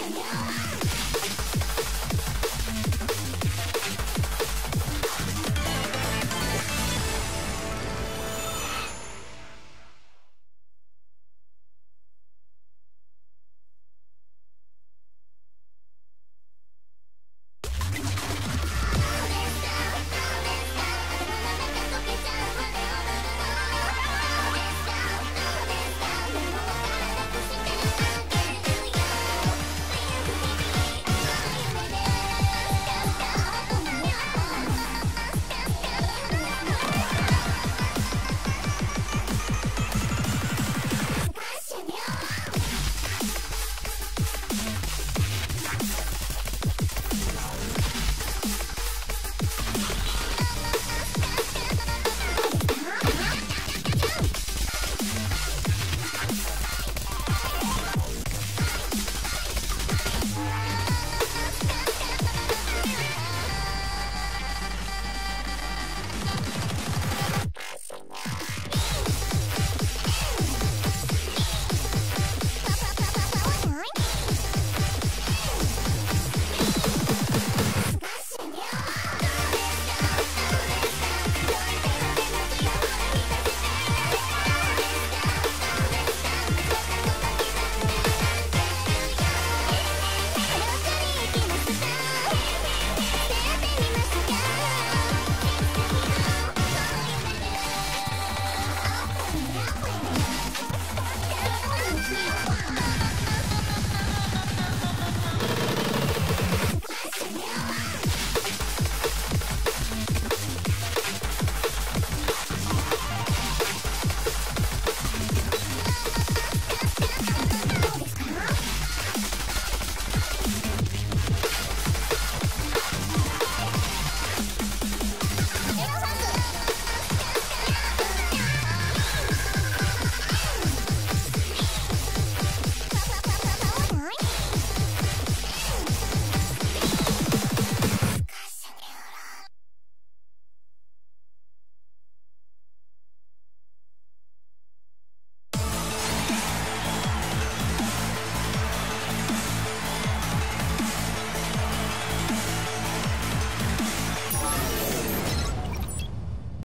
Yeah.